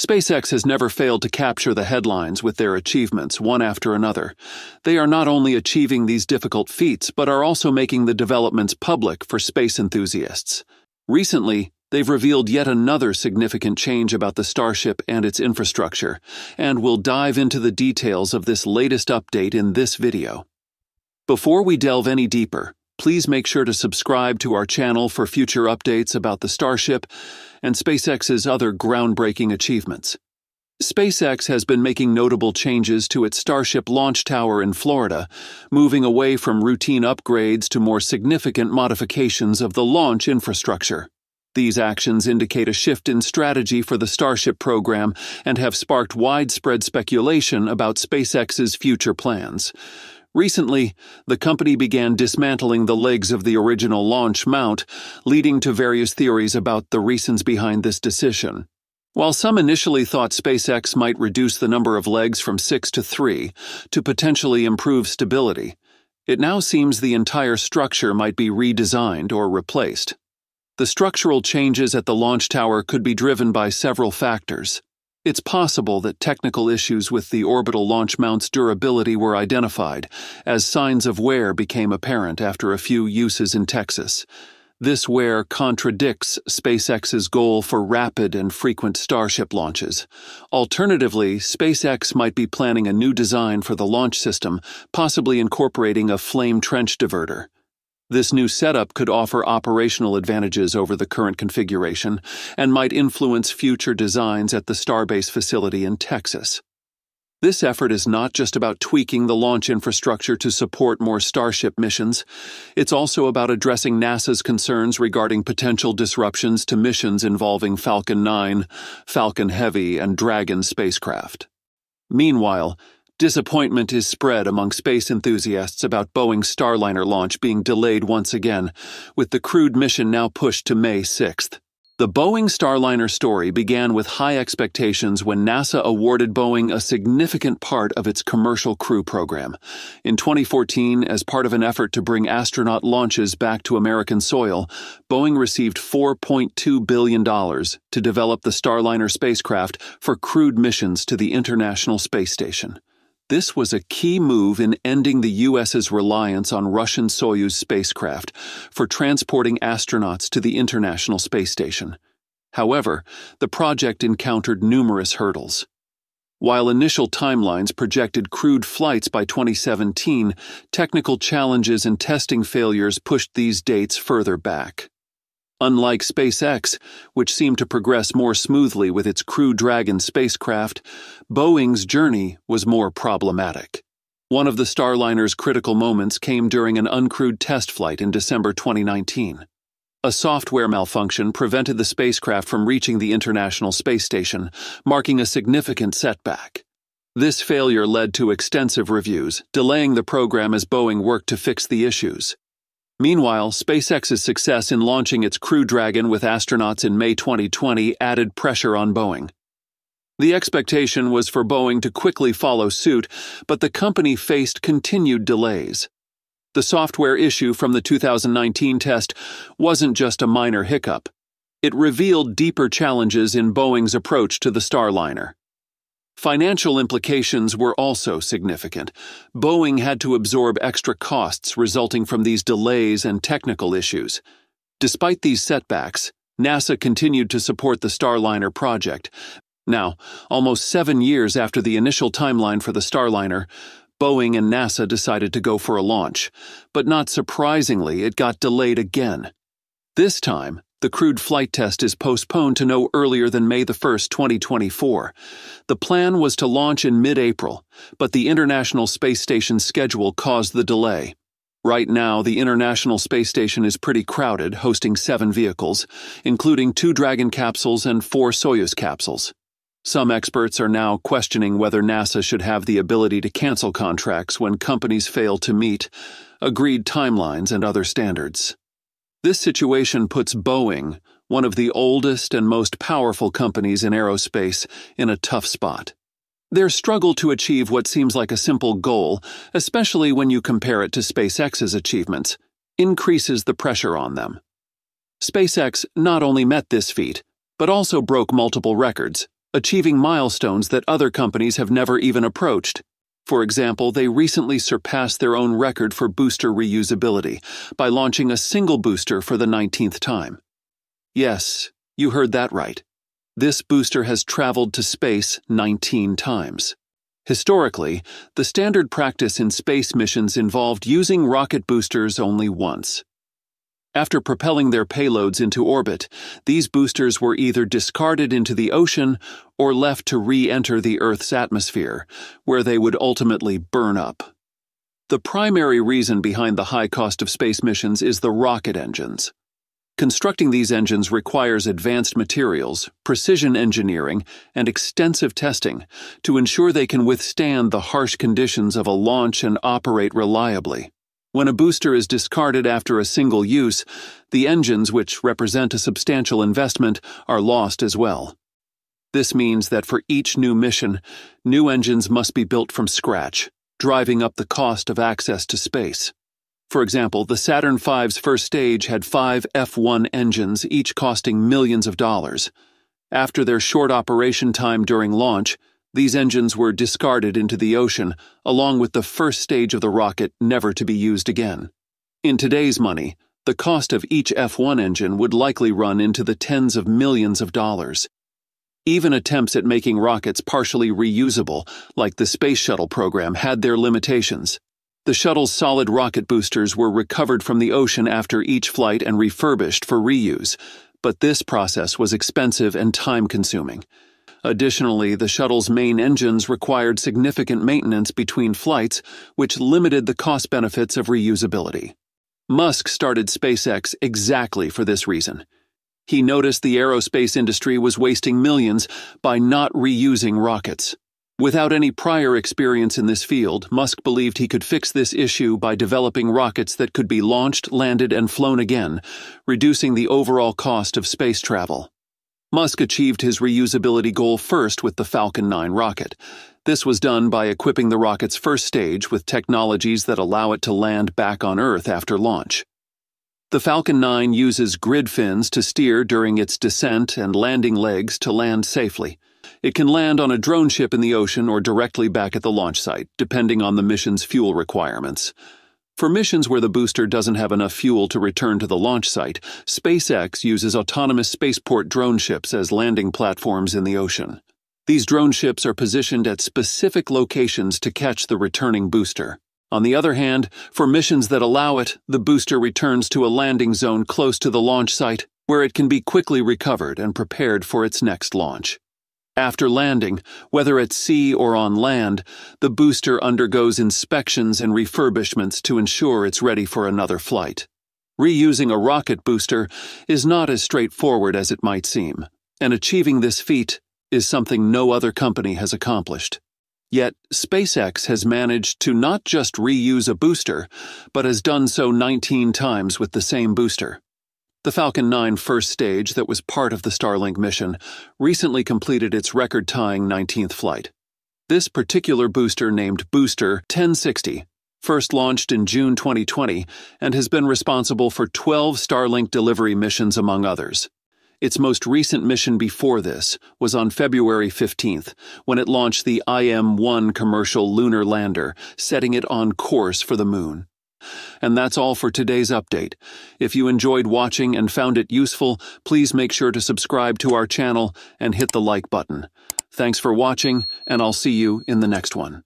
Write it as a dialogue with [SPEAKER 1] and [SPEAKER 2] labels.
[SPEAKER 1] SpaceX has never failed to capture the headlines with their achievements, one after another. They are not only achieving these difficult feats, but are also making the developments public for space enthusiasts. Recently, they've revealed yet another significant change about the Starship and its infrastructure, and we'll dive into the details of this latest update in this video. Before we delve any deeper, please make sure to subscribe to our channel for future updates about the Starship and SpaceX's other groundbreaking achievements. SpaceX has been making notable changes to its Starship launch tower in Florida, moving away from routine upgrades to more significant modifications of the launch infrastructure. These actions indicate a shift in strategy for the Starship program and have sparked widespread speculation about SpaceX's future plans. Recently, the company began dismantling the legs of the original launch mount, leading to various theories about the reasons behind this decision. While some initially thought SpaceX might reduce the number of legs from six to three to potentially improve stability, it now seems the entire structure might be redesigned or replaced. The structural changes at the launch tower could be driven by several factors. It's possible that technical issues with the orbital launch mount's durability were identified, as signs of wear became apparent after a few uses in Texas. This wear contradicts SpaceX's goal for rapid and frequent Starship launches. Alternatively, SpaceX might be planning a new design for the launch system, possibly incorporating a flame trench diverter. This new setup could offer operational advantages over the current configuration and might influence future designs at the Starbase facility in Texas. This effort is not just about tweaking the launch infrastructure to support more Starship missions, it's also about addressing NASA's concerns regarding potential disruptions to missions involving Falcon 9, Falcon Heavy, and Dragon spacecraft. Meanwhile, Disappointment is spread among space enthusiasts about Boeing's Starliner launch being delayed once again, with the crewed mission now pushed to May 6th. The Boeing Starliner story began with high expectations when NASA awarded Boeing a significant part of its commercial crew program. In 2014, as part of an effort to bring astronaut launches back to American soil, Boeing received $4.2 billion to develop the Starliner spacecraft for crewed missions to the International Space Station. This was a key move in ending the U.S.'s reliance on Russian Soyuz spacecraft for transporting astronauts to the International Space Station. However, the project encountered numerous hurdles. While initial timelines projected crewed flights by 2017, technical challenges and testing failures pushed these dates further back. Unlike SpaceX, which seemed to progress more smoothly with its Crew Dragon spacecraft, Boeing's journey was more problematic. One of the Starliner's critical moments came during an uncrewed test flight in December 2019. A software malfunction prevented the spacecraft from reaching the International Space Station, marking a significant setback. This failure led to extensive reviews, delaying the program as Boeing worked to fix the issues. Meanwhile, SpaceX's success in launching its Crew Dragon with astronauts in May 2020 added pressure on Boeing. The expectation was for Boeing to quickly follow suit, but the company faced continued delays. The software issue from the 2019 test wasn't just a minor hiccup. It revealed deeper challenges in Boeing's approach to the Starliner. Financial implications were also significant. Boeing had to absorb extra costs resulting from these delays and technical issues. Despite these setbacks, NASA continued to support the Starliner project. Now, almost seven years after the initial timeline for the Starliner, Boeing and NASA decided to go for a launch. But not surprisingly, it got delayed again. This time, the crewed flight test is postponed to no earlier than May 1, 2024. The plan was to launch in mid April, but the International Space Station schedule caused the delay. Right now, the International Space Station is pretty crowded, hosting seven vehicles, including two Dragon capsules and four Soyuz capsules. Some experts are now questioning whether NASA should have the ability to cancel contracts when companies fail to meet agreed timelines and other standards. This situation puts Boeing, one of the oldest and most powerful companies in aerospace, in a tough spot. Their struggle to achieve what seems like a simple goal, especially when you compare it to SpaceX's achievements, increases the pressure on them. SpaceX not only met this feat, but also broke multiple records, achieving milestones that other companies have never even approached. For example, they recently surpassed their own record for booster reusability by launching a single booster for the 19th time. Yes, you heard that right. This booster has traveled to space 19 times. Historically, the standard practice in space missions involved using rocket boosters only once. After propelling their payloads into orbit, these boosters were either discarded into the ocean or left to re enter the Earth's atmosphere, where they would ultimately burn up. The primary reason behind the high cost of space missions is the rocket engines. Constructing these engines requires advanced materials, precision engineering, and extensive testing to ensure they can withstand the harsh conditions of a launch and operate reliably. When a booster is discarded after a single use, the engines, which represent a substantial investment, are lost as well. This means that for each new mission, new engines must be built from scratch, driving up the cost of access to space. For example, the Saturn V's first stage had five F 1 engines, each costing millions of dollars. After their short operation time during launch, these engines were discarded into the ocean, along with the first stage of the rocket never to be used again. In today's money, the cost of each F 1 engine would likely run into the tens of millions of dollars. Even attempts at making rockets partially reusable, like the Space Shuttle program, had their limitations. The shuttle's solid rocket boosters were recovered from the ocean after each flight and refurbished for reuse, but this process was expensive and time consuming. Additionally, the shuttle's main engines required significant maintenance between flights, which limited the cost benefits of reusability. Musk started SpaceX exactly for this reason. He noticed the aerospace industry was wasting millions by not reusing rockets. Without any prior experience in this field, Musk believed he could fix this issue by developing rockets that could be launched, landed, and flown again, reducing the overall cost of space travel. Musk achieved his reusability goal first with the Falcon 9 rocket. This was done by equipping the rocket's first stage with technologies that allow it to land back on Earth after launch. The Falcon 9 uses grid fins to steer during its descent and landing legs to land safely. It can land on a drone ship in the ocean or directly back at the launch site, depending on the mission's fuel requirements. For missions where the booster doesn't have enough fuel to return to the launch site, SpaceX uses autonomous spaceport drone ships as landing platforms in the ocean. These drone ships are positioned at specific locations to catch the returning booster. On the other hand, for missions that allow it, the booster returns to a landing zone close to the launch site, where it can be quickly recovered and prepared for its next launch. After landing, whether at sea or on land, the booster undergoes inspections and refurbishments to ensure it's ready for another flight. Reusing a rocket booster is not as straightforward as it might seem, and achieving this feat is something no other company has accomplished. Yet, SpaceX has managed to not just reuse a booster, but has done so 19 times with the same booster. The Falcon 9 first stage, that was part of the Starlink mission, recently completed its record tying 19th flight. This particular booster, named Booster 1060, first launched in June 2020 and has been responsible for 12 Starlink delivery missions, among others. Its most recent mission before this was on February 15th, when it launched the IM 1 commercial lunar lander, setting it on course for the moon. And that's all for today's update. If you enjoyed watching and found it useful, please make sure to subscribe to our channel and hit the like button. Thanks for watching, and I'll see you in the next one.